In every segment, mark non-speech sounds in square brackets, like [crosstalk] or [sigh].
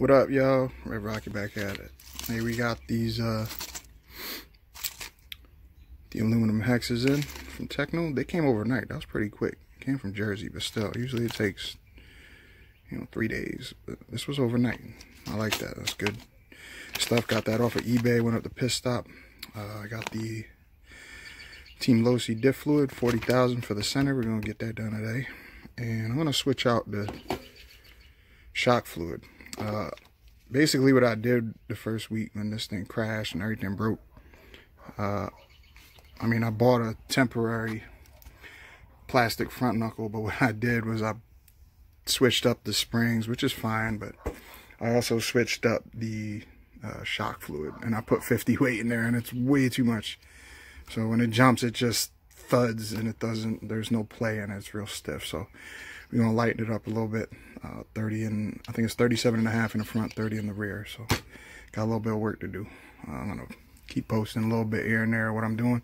What up, y'all? Red Rocket back at it. Hey, we got these, uh, the aluminum hexes in from Techno. They came overnight. That was pretty quick. Came from Jersey, but still, usually it takes, you know, three days. But this was overnight. I like that. That's good stuff. Got that off of eBay. Went up to Piss Stop. Uh, I got the Team Losi diff fluid, 40,000 for the center. We're going to get that done today. And I'm going to switch out the shock fluid. Uh, basically what I did the first week when this thing crashed and everything broke, uh, I mean, I bought a temporary plastic front knuckle, but what I did was I switched up the springs, which is fine, but I also switched up the uh, shock fluid and I put 50 weight in there and it's way too much. So when it jumps, it just thuds and it doesn't, there's no play and it. It's real stiff. So we're going to lighten it up a little bit. Uh, 30 and I think it's 37 and a half in the front, 30 in the rear. So got a little bit of work to do. Uh, I'm going to keep posting a little bit here and there what I'm doing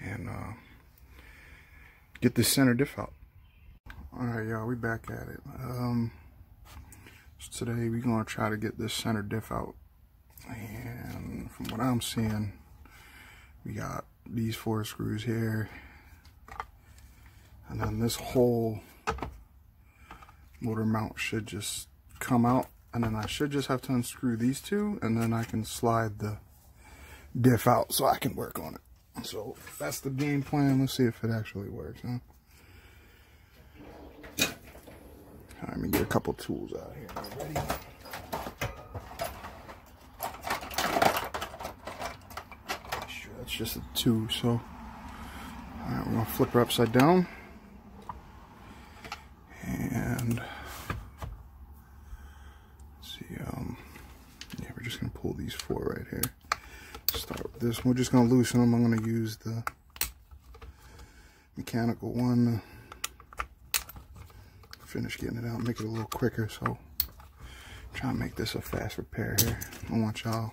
and uh, get this center diff out. All right, y'all, we back at it. Um, so today we're gonna try to get this center diff out. And from what I'm seeing, we got these four screws here. And then this whole motor mount should just come out. And then I should just have to unscrew these two. And then I can slide the diff out so I can work on it. So that's the game plan. Let's see if it actually works, huh? Let me get a couple tools out here. Sure, that's just a two. So, all right, we're gonna flip her upside down, and see. Um, yeah, we're just gonna pull these four right here. Start with this. We're just gonna loosen them. I'm gonna use the mechanical one finish getting it out, make it a little quicker. So try and make this a fast repair here. I want y'all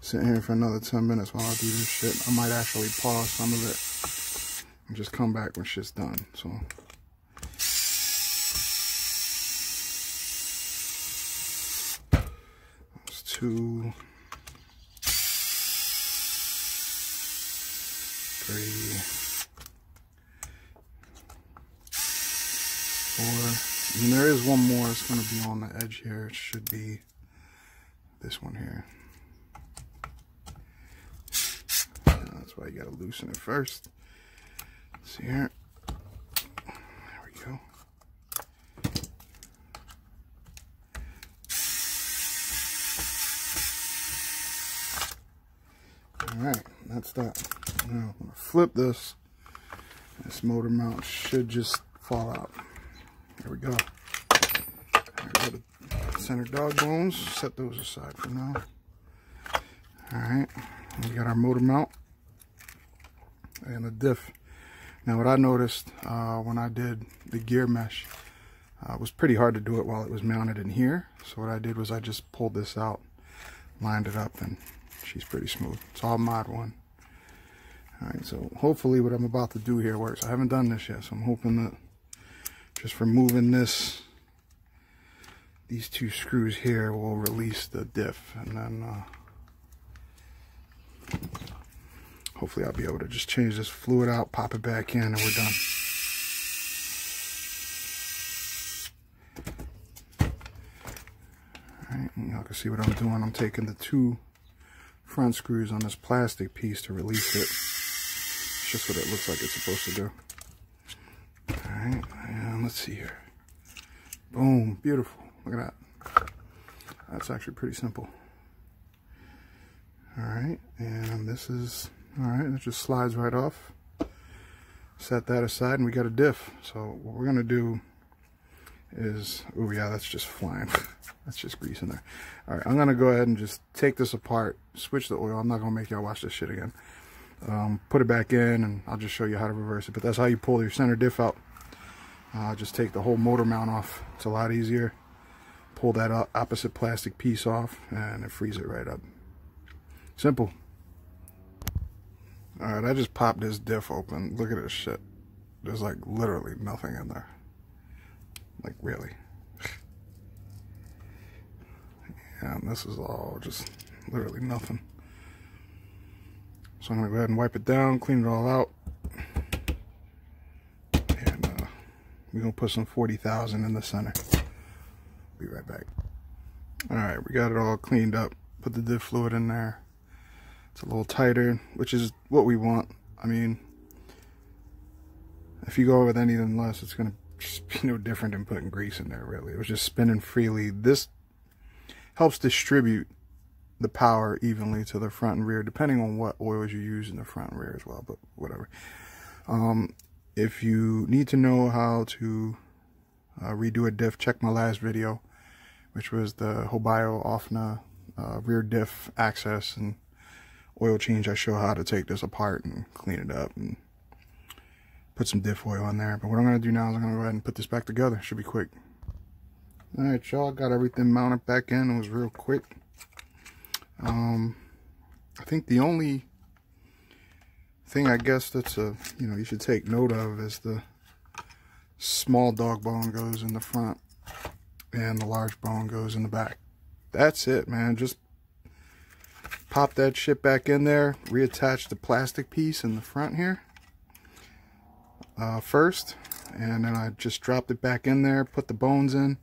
sitting here for another 10 minutes while I do this shit. I might actually pause some of it and just come back when shit's done. So that's two, three, four. And there is one more. It's going to be on the edge here. It should be this one here. That's why you got to loosen it first. See here. There we go. Alright, that's that. Now, I'm to flip this. This motor mount should just fall out. There we go. Right, the center dog bones. Set those aside for now. Alright, we got our motor mount and the diff. Now what I noticed uh, when I did the gear mesh, uh, was pretty hard to do it while it was mounted in here. So what I did was I just pulled this out, lined it up, and she's pretty smooth. It's all mod one. Alright, so hopefully what I'm about to do here works. I haven't done this yet, so I'm hoping that just removing this these two screws here will release the diff and then uh, hopefully I'll be able to just change this fluid out pop it back in and we're done Alright, y'all can see what I'm doing I'm taking the two front screws on this plastic piece to release it it's just what it looks like it's supposed to do Alright, and let's see here. Boom, beautiful. Look at that. That's actually pretty simple. Alright, and this is, alright, it just slides right off. Set that aside and we got a diff. So what we're going to do is, oh yeah, that's just flying. [laughs] that's just grease in there. Alright, I'm going to go ahead and just take this apart, switch the oil. I'm not to make y'all watch this shit again. Um, put it back in and I'll just show you how to reverse it. But that's how you pull your center diff out. Uh, just take the whole motor mount off. It's a lot easier. Pull that opposite plastic piece off and it frees it right up. Simple. Alright, I just popped this diff open. Look at this shit. There's like literally nothing in there. Like really. And this is all just literally nothing. So I'm gonna go ahead and wipe it down, clean it all out. And uh, we're gonna put some 40,000 in the center. Be right back. All right, we got it all cleaned up. Put the diff fluid in there. It's a little tighter, which is what we want. I mean, if you go with anything less, it's gonna just no different than putting grease in there, really. It was just spinning freely. This helps distribute the power evenly to the front and rear, depending on what oils you use in the front and rear as well, but whatever. Um, if you need to know how to uh, redo a diff, check my last video, which was the Hobao OFNA uh, rear diff access and oil change. I show how to take this apart and clean it up and put some diff oil on there. But what I'm going to do now is I'm going to go ahead and put this back together. Should be quick. Alright, y'all. Got everything mounted back in. It was real quick. Um, I think the only thing I guess that's a, you know, you should take note of is the small dog bone goes in the front and the large bone goes in the back. That's it, man. Just pop that shit back in there, reattach the plastic piece in the front here uh, first, and then I just dropped it back in there, put the bones in,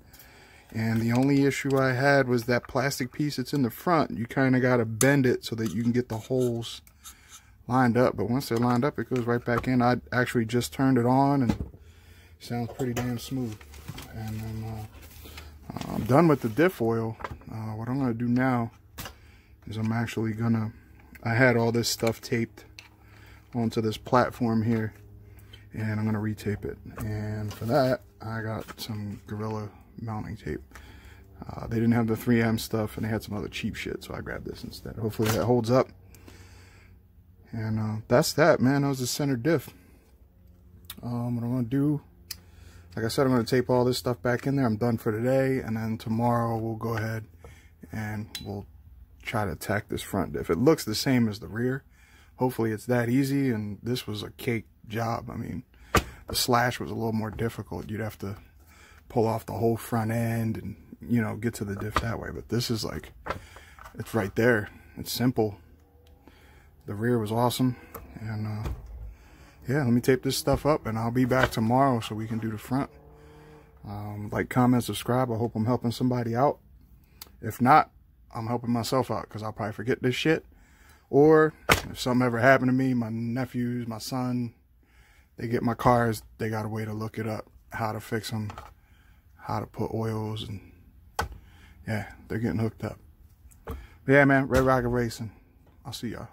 and the only issue I had was that plastic piece that's in the front. You kind of got to bend it so that you can get the holes lined up. But once they're lined up, it goes right back in. I actually just turned it on and sounds pretty damn smooth. And then uh, I'm done with the diff oil. Uh, what I'm to do now is I'm actually to... I had all this stuff taped onto this platform here. And I'm going to retape it. And for that, I got some Gorilla mounting tape. Uh, they didn't have the 3M stuff and they had some other cheap shit, so I grabbed this instead. Hopefully that holds up. And uh, that's that, man. That was the center diff. Um, what I'm going to do, like I said, I'm going to tape all this stuff back in there. I'm done for today. And then tomorrow we'll go ahead and we'll try to attack this front diff. It looks the same as the rear. Hopefully it's that easy. And this was a cake job. I mean, the slash was a little more difficult. You'd have to pull off the whole front end and, you know, get to the diff that way. But this is like, it's right there. It's simple. The rear was awesome. And, uh, yeah, let me tape this stuff up and I'll be back tomorrow so we can do the front. Um, like, comment, subscribe. I hope I'm helping somebody out. If not, I'm helping myself out because I'll probably forget this shit. Or if something ever happened to me, my nephews, my son, they get my cars, they got a way to look it up, how to fix them, how to put oils, and yeah, they're getting hooked up. But yeah, man, Red Rocket Racing. I'll see y'all.